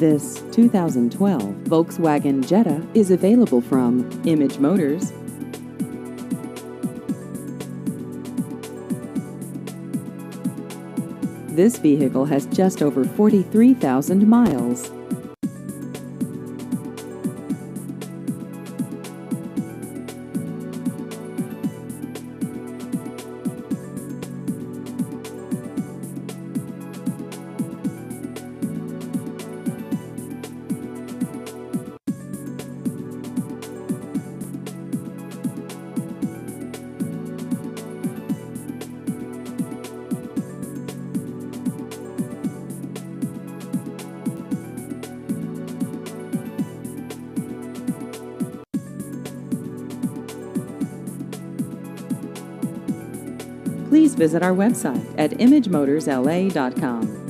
This 2012 Volkswagen Jetta is available from Image Motors. This vehicle has just over 43,000 miles. Please visit our website at imagemotorsla.com.